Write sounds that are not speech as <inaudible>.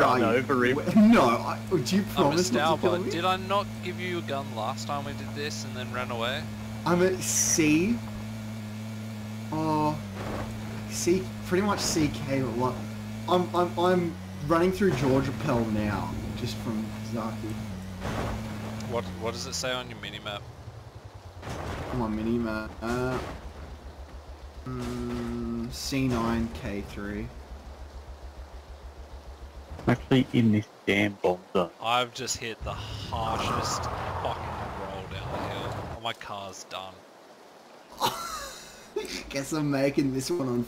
run I- over him. No, I, do you I'm promise not to kill me? Did I not give you a gun last time we did this and then ran away? I'm at C. Oh, C, pretty much CK. but What? I'm, I'm, I'm running through Georgia Pell now, just from Zharki. What What does it say on your minimap? I'm on minimap. Uh, mm, C9 K3. I'm actually in this damn bomb zone. I've just hit the harshest fucking roll down the hill. Oh, my car's done. <laughs> Guess I'm making this one on